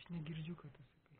Точно Гердюк это сыкай.